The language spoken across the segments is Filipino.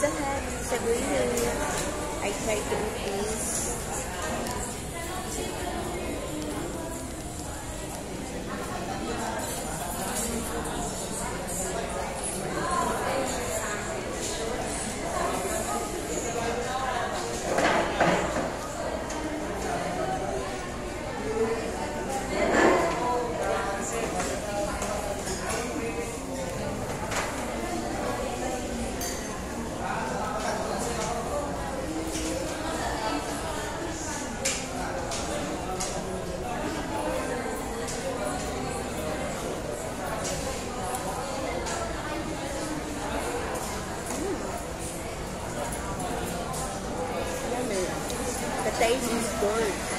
Pizza Hut. Sa Green I try to eat. tasty story.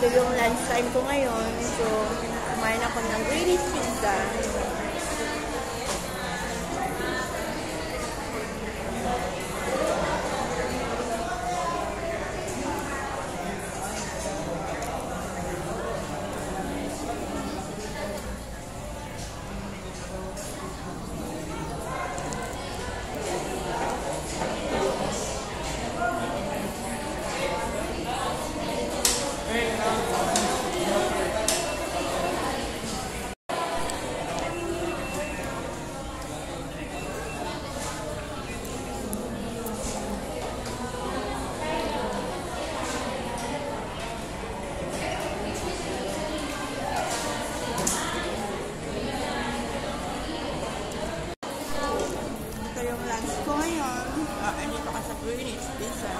Ito yung lunch time ko ngayon. So, kumain ako ng Greenish Pizza. Yung lunch ko ngayon. Ah, andito ka sa Greenish Pizza.